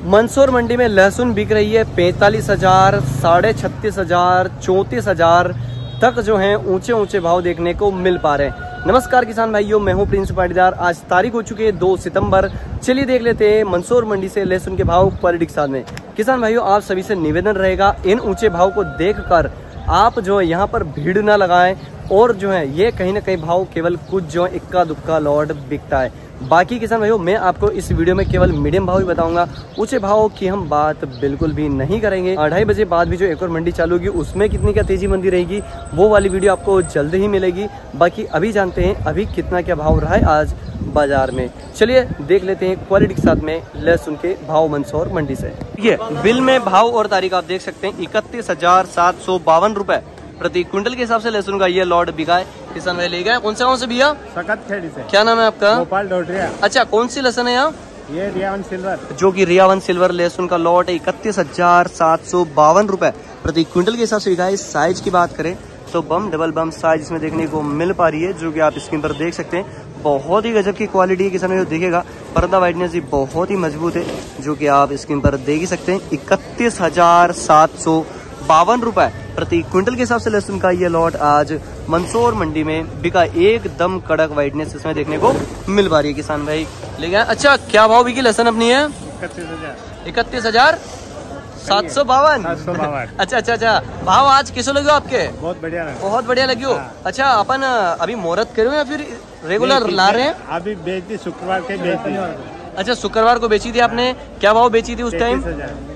मंसूर मंडी में लहसुन बिक रही है पैंतालीस हज़ार, साढ़े छत्तीस हज़ार, चौंतीस हज़ार तक जो है ऊँचे ऊँचे भाव देखने को मिल पा रहे हैं। नमस्कार किसान भाइयों, मैं हूँ प्रिंस पाटीदार आज तारीख हो चुकी है दो सितंबर। चलिए देख लेते हैं मंसूर मंडी से लहसुन के भाव के में। किसान भाइयों, आप सभी से निवेदन रहेगा, इन ऊँचे भाव को देखकर आप जो है यहाँ पर भीड़ ना लगाएँ और जो है ये कहीं ना कहीं भाव केवल कुछ जो है इक्का दुक्का लॉट बिकता है। बाकी किसान भाइयों, मैं आपको इस वीडियो में केवल मीडियम भाव ही बताऊँगा। ऊँचे भाव की हम बात बिल्कुल भी नहीं करेंगे। अढ़ाई बजे बाद भी जो एक और मंडी चालू होगी, उसमें कितनी क्या तेज़ी मंदी रहेगी, वो वाली वीडियो आपको जल्द ही मिलेगी। बाकी अभी जानते हैं, अभी कितना क्या भाव रहा है आज बाज़ार में। चलिए, देख लेते हैं क्वालिटी के साथ में लहसुन के भाव मंदसौर मंडी से। ये बिल में भाव और तारीख आप देख सकते हैं, इकतीस हज़ार सात सौ बावन रुपए। प्रति क्विंटल के हिसाब से लहसुन का ये लॉट बिका है किसान भाई ले गए। कौन से गाँव से भैया? सकत खेड़ी से। क्या नाम है आपका? भोपाल डोडरिया अच्छा कौन सी लहसन है यहाँ? ये रियावन सिल्वर। जो कि रियावन सिल्वर लहसुन का लॉट है इकतीस हज़ार सात सौ बावन रुपए। प्रति क्विंटल के हिसाब से बिका है साइज़ की बात करें तो बम डबल बम साइज़ इसमें देखने को मिल पा रही है जो कि आप स्क्रीन पर देख सकते हैं। बहुत ही गजब की क्वालिटी है किसान जो देखेगा। पर्दा वाइटनेस भी बहुत ही मज़बूत है जो कि आप स्क्रीन पर देख ही सकते हैं। इकतीस हज़ार सात सौ बावन रुपए प्रति क्विंटल के हिसाब से लहसुन का ये लॉट आज मंदसौर मंडी में बिका एकदम कड़क वाइटनेस इसमें देखने को मिल पा रही है किसान भाई। ले गए अच्छा क्या भाव बिकी लहसन अपनी है? इकतीस हज़ार। सात सौ बावन। अच्छा अच्छा अच्छा। भाव आज किसो लगे आपके? बहुत बढ़िया बहुत बढ़िया लगी हो। अच्छा अपन अभी मुहूर्त करो या फिर रेगुलर ला रहे हैं? अभी बेच दी शुक्रवार के बेच दी अच्छा शुक्रवार को बेची थी आपने? क्या भाव बेची थी उस टाइम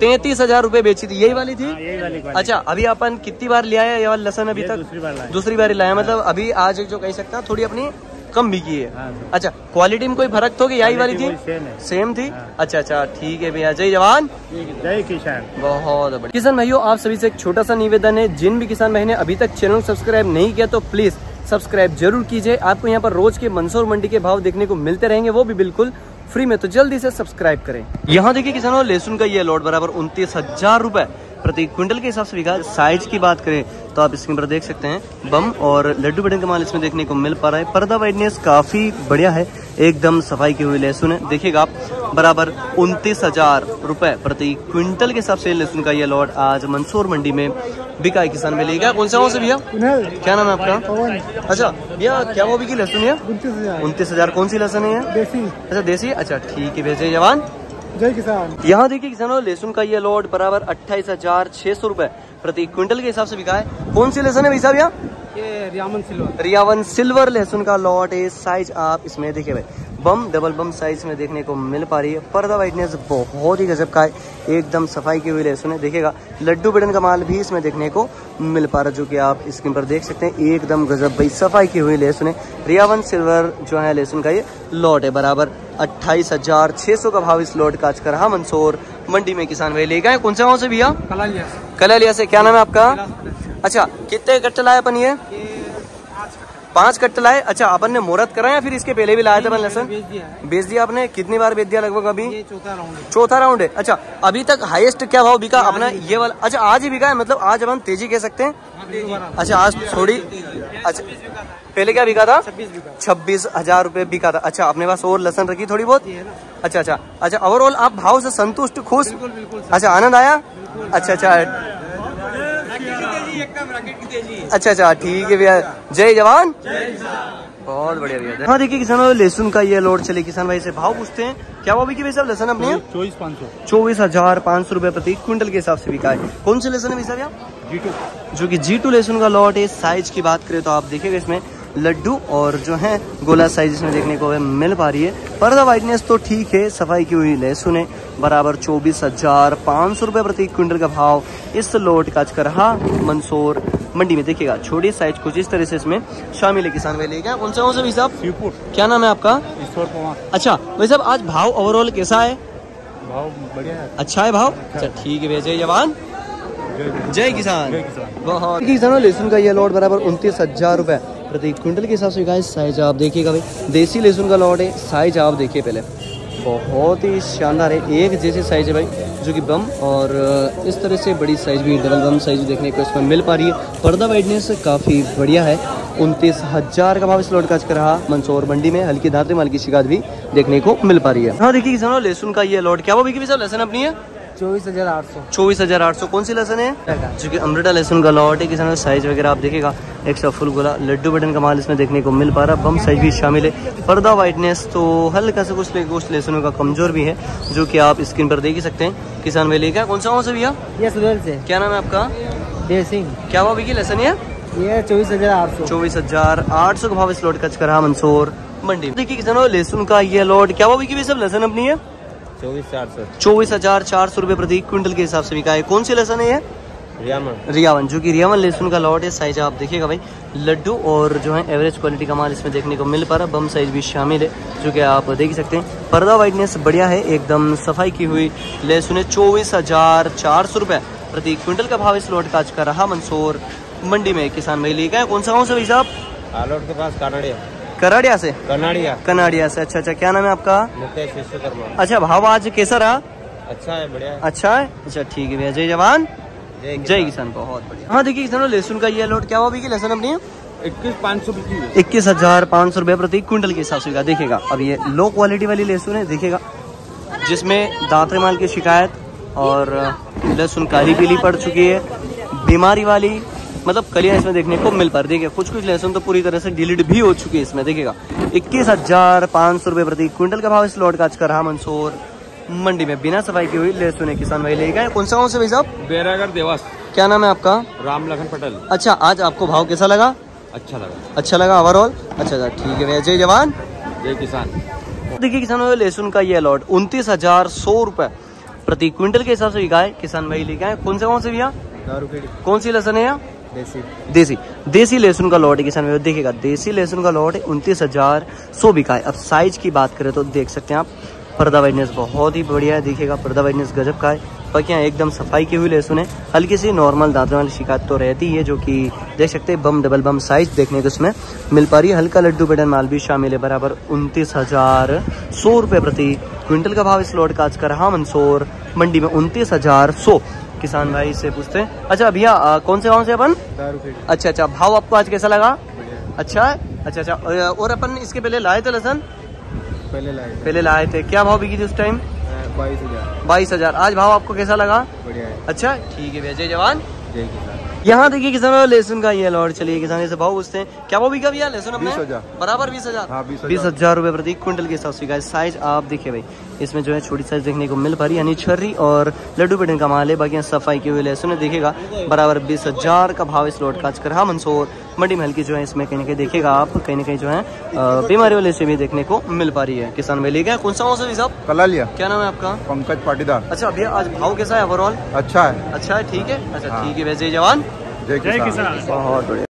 तैतीस हज़ार रूपए बेची थी। यही वाली थी? हाँ, यही वाली अच्छा अभी अपन कितनी बार लिया है? ये वाला लसन अभी तक? दूसरी बार लाए। दूसरी बार लाया मतलब अभी आज जो कह सकते हैं थोड़ी अपनी कम बिकी है। हाँ, अच्छा क्वालिटी में कोई फ़र्क तो कि यही वाली थी? है। सेम थी? हाँ। अच्छा अच्छा ठीक है भैया। जय जवान। जय किसान। बहुत बढ़िया। किसान भाइयों आप सभी से एक छोटा सा निवेदन है। जिन भी किसान भाई ने अभी तक चैनल सब्सक्राइब नहीं किया तो प्लीज़ सब्सक्राइब ज़रूर कीजिए। आपको यहाँ पर रोज के मंसूर मंडी के भाव देखने को मिलते रहेंगे। वो भी बिल्कुल फ्री में तो जल्दी से सब्सक्राइब करें। यहाँ देखिए किसानों लहसुन का ये लॉट बराबर उनतीस हज़ार रूपए। प्रति क्विंटल के हिसाब से बिका साइज़ की बात करें तो आप स्क्रीन पर देख सकते हैं बम और लड्डू बटन का माल इसमें देखने को मिल पा रहा है। पर्दा वाइडनेस काफ़ी बढ़िया है एकदम सफ़ाई की हुई लहसुन है देखिएगा आप बराबर उनतीस हज़ार रुपए प्रति क्विंटल के हिसाब से लहसुन का ये लॉट आज मंसूर मंडी में बिका है किसान में लेगा कौन से भैया? क्या नाम है आपका? अच्छा भैया क्या वो बिकी लहसुन है? उनतीस हज़ार। कौन सी लहसुन है अच्छा देसी? अच्छा ठीक है भेजे जवान। जय किसान। यहाँ देखिए किसानों लहसुन का ये लोड बराबर अट्ठाईस हज़ार छह सौ रूपए प्रति क्विंटल के हिसाब से बिका है। कौन सी लहसुन है भाई साहब यहाँ? ये रियावन सिल्वर। रियावन सिल्वर लहसुन का लॉट है साइज़ आप इसमें देखिए भाई। बम डबल बम साइज़ में देखने को मिल पा रही है। पर्दा वाइटनेस बहुत ही गजब का है। एकदम सफ़ाई की हुई है देखिएगा। लड्डू बटन का माल भी इसमें देखने को मिल पा रहा है जो कि आप स्क्रीन पर देख सकते हैं। एकदम गजब भाई सफ़ाई की हुई लहसुन है रियावन सिल्वर जो है लहसुन का ये लॉट है बराबर। अट्ठाईस हज़ार छह सौ का भाव इस लॉट का। आज कर रहा मंसूर मंडी में किसान भाई ले गए कौन से गाँव से भैया? कलालिया कलालिया से। क्या नाम है आपका? अच्छा कितने कट्टे लाए अपन ये पाँच कट्टे लाए। अच्छा अपन ने मुहूर्त करा या फिर इसके पहले भी लाया था अपन लहसन बेच दिया आपने? कितनी बार बेच दिया लगभग अभी? चौथा राउंड है। चौथा राउंड है। अच्छा अभी तक हाईएस्ट क्या भाव बिका? अपना ये वाला अच्छा आज ही बिका है? मतलब आज अपन तेज़ी कह सकते हैं? अच्छा आज थोड़ी अच्छा पहले क्या बिका था? छब्बीस हज़ार रूपए बिका था। अच्छा अपने पास और लसन रखी थोड़ी बहुत? अच्छा अच्छा। अच्छा ओवरऑल आप भाव से संतुष्ट खुश? अच्छा आनंद आया? अच्छा अच्छा अच्छा अच्छा ठीक है भैया। जय जवान। बहुत बढ़िया भैया हाँ देखिए भाई लहसुन का ये लोड चले किसान भाई से भाव पूछते हैं। क्या वो बिकी भाई साहब लहसन अपने? चौबीस पाँच सौ। चौबीस हज़ार पाँच सौ रूपए प्रति क्विंटल के हिसाब से बिका है। कौन सा लहसन है भाई साहब जी टू। जो कि जी टू लहसुन का लॉट है साइज़ की बात करें तो आप देखेगा इसमें। लड्डू और जो है गोला साइज़ इसमें देखने को मिल पा रही है। पर्दा वाइटनेस तो ठीक है सफ़ाई की हुई लहसुन है बराबर चौबीस हज़ार पाँच सौ रुपये प्रति क्विंटल का भाव इस लोट का आज रहा मंसूर मंडी में। देखिएगा छोटी साइज़ कुछ इस तरह से इसमें शामिल है किसान भाई लेगा कौन सा कौन सा भाई साहब? शिवपुर क्या नाम है आपका? अच्छा भाई साहब आज भाव ओवरऑल कैसा है? भाव बढ़िया है। अच्छा है भाव? अच्छा। ठीक है भैया जय जवान। जय जय। किसान। जय किसान। बहुत किसानों लहसुन का ये लॉट बराबर उनतीस हज़ार रुपए। प्रति क्विंटल के हिसाब से गाइस साइज़ आप देखिएगा भाई। देसी लहसुन का लॉट है साइज़ आप देखिए पहले। बहुत ही शानदार है, एक जैसे साइज़ है भाई, जो कि बम और इस तरह से बड़ी साइज़ भी डबल बम साइज़ देखने को इसमें मिल पा रही है। पर्दा वाइडनेस काफ़ी बढ़िया है। उनतीस हज़ार का भाव इस लॉट का आज रहा मंसूर मंडी में, हल्की धातु माल की शिकायत भी देखने को मिल पा रही है। हाँ देखिए किसानों लहसुन का ये लॉट, क्या वो बिकी साहब लहसुन अपनी है? चौबीस हज़ार आठ सौ। चौबीस हज़ार आठ सौ। कौन सी लहसुन है? जो कि अमृता लहसुन का लॉट है किसानों साइज़ वगैरह आप देखेगा एक्स्ट्रा फुल गोला लड्डू बटन का माल इसमें देखने को मिल पा रहा। बम साइज़ भी शामिल है। पर्दा वाइटनेस तो हल्का सा कुछ कुछ लहसुनों का कमज़ोर भी है जो कि आप स्क्रीन पर देख ही सकते हैं। किसान भाई लेकर कौन सा सा भैया? से। क्या नाम है आपका? देव सिंह क्या हुआ बिकी लहसन है ये? चौबीस हज़ार आठ सौ। चौबीस हज़ार आठ सौ का भाव इस लॉट का करा मंसूर मंडी। देखिए किसानों लहसुन का ये लॉट क्या हुआ भी सब लहसुन अपनी है? चौबीस चार सौ। चौबीस हज़ार चार सौ रुपए प्रति क्विंटल के हिसाब से बिका है। कौन सी लहसुन है ये? रियावन जो कि रियावन लहसुन का लॉट है साइज़ आप देखिएगा भाई। लड्डू और जो है एवरेज क्वालिटी का माल इसमें देखने को मिल पा रहा बम साइज़ भी शामिल है जो कि आप देख सकते हैं। पर्दा वाइटनेस बढ़िया है एकदम सफ़ाई की हुई लहसुन है। चौबीस हज़ार चार सौ रुपए प्रति क्विंटल का भाव इस लॉट का आज का रहा मंसूर मंडी में। किसान भाई लेकर कौन सा कौन सा भाई साहब? आलोट के पास कानाड़िया। कराड़िया से? कनाड़िया। कनाडिया से। अच्छा अच्छा क्या नाम है आपका? मुकेश विश्वकर्मा। अच्छा भाव आज कैसा रहा अच्छा है बढ़िया अच्छा है? अच्छा ठीक है भैया। जय जवान। जय किसान। बहुत बढ़िया। हाँ देखिए किसानों लहसुन का ये लॉट क्या हुआ अभी लहसुन अपनी? इक्कीस पाँच सौ इक्कीस हज़ार पाँच सौ रुपये प्रति क्विंटल के हिसाब से बिका। देखिएगा अब ये लो क्वालिटी वाली लहसुन है देखेगा जिसमें दांतरे माल की शिकायत और लहसुन काली पीली पड़ चुकी है। बीमारी वाली मतलब कलियाँ इसमें देखने को मिल पा रही देखिए कुछ कुछ लहसुन तो पूरी तरह से डिलीट भी हो चुकी है इसमें देखिएगा। इक्कीस हज़ार पाँच सौ रुपये प्रति क्विंटल का भाव इस लॉट का आज का रहा मंसूर। मंडी में बिना सफ़ाई की हुई लहसुन है किसान भाई लेगा कौन सा कौन से भाई साहब? बेरागर देवास। क्या नाम है आपका? राम लखन पटेल। अच्छा आज आपको भाव कैसा लगा? अच्छा लगा। अच्छा लगा ओवरऑल अच्छा अच्छा ठीक है भैया। जय जवान। जय किसान। देखिए किसानों लहसुन का ये अलॉट उनतीस हज़ार सौ रुपए प्रति क्विंटल के हिसाब से बिका है। किसान भाई लेके आए। कौन से कौन से भैया? कौन सी लहसुन है यहाँ? देसी। देसी। लहसुन का लॉट है किसान भाई देखिएगा, देसी लहसुन का लॉट है उनतीस हज़ार सौ बिका है। अब साइज़ की बात करें तो देख सकते हैं आप, पर्दा वाइटनेस बहुत ही बढ़िया है। देखिएगा, पर्दा वाइटनेस गजब का है। बाकी यहाँ एकदम सफ़ाई की हुई लहसुन है। हल्की सी नॉर्मल दांतों वाली शिकायत तो रहती है जो कि देख सकते हैं, बम डबल बम साइज़ देखने को इसमें मिल पा रही है। हल्का लड्डू बेटन माल भी शामिल है, बराबर उनतीस हज़ार सौ रुपये प्रति क्विंटल का भाव इस लॉट का। आज का रहा मंसूर मंडी में उनतीस हज़ार सौ। किसान भाई से पूछते हैं अच्छा भैया कौन से गाँव से अपन? अच्छा अच्छा भाव आपको आज कैसा लगा? अच्छा है अच्छा अच्छा और अपन इसके पहले लाए थे लसन पहले लाए पहले लाए थे। क्या भाव बिकी थी उस टाइम बाईस हज़ार। बाईस हज़ार। आज भाव आपको कैसा लगा? बढ़िया है। अच्छा ठीक है भैया। जय जवान। जय किसान। यहाँ देखिए किसान लहसुन का ये लॉट चलिए किसान से भाव पूछते हैं। क्या वो बिका भैया लहसुन अपने? 20,000 बराबर बीस हज़ार? हाँ, बीस हज़ार। रुपए प्रति क्विंटल के हिसाब से बिका साइज़ आप देखिए भाई। इसमें जो है छोटी साइज़ देखने को मिल पा रही यानी छर्री और लड्डू पेटन का माल है। बाकी यहाँ सफ़ाई की हुई लहसुन है देखिएगा। बराबर बीस हज़ार का भाव इस लॉट का आज कर मंसूर। मंडी महल की जो है इसमें कहीं ना कहीं देखिएगा आप कहीं ना कहीं जो है बीमारी वाले से भी देखने को मिल पा रही है। किसान मेले क्या। कौन सा मौसम साहब? कला लिया क्या नाम है आपका? पंकज पाटीदार। अच्छा भैया आज भाव कैसा है ओवरऑल अच्छा है। अच्छा है ठीक है। अच्छा हाँ। ठीक है वैसे जवान। जय किसान। बहुत बढ़िया।